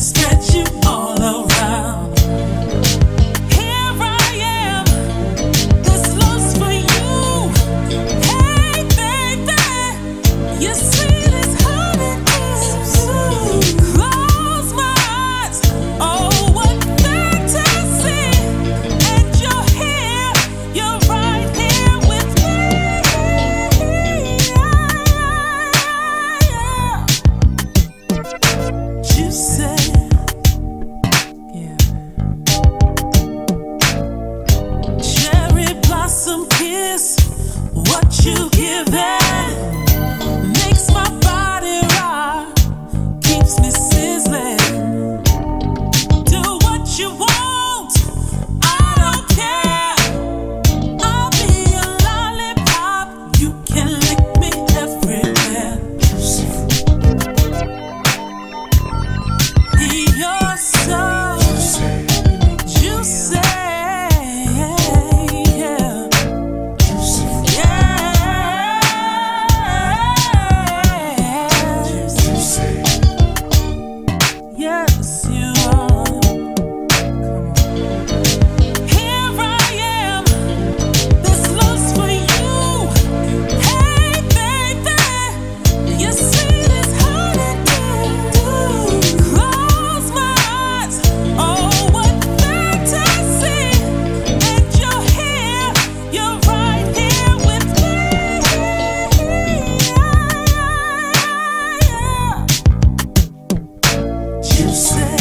instead. Give in. you say?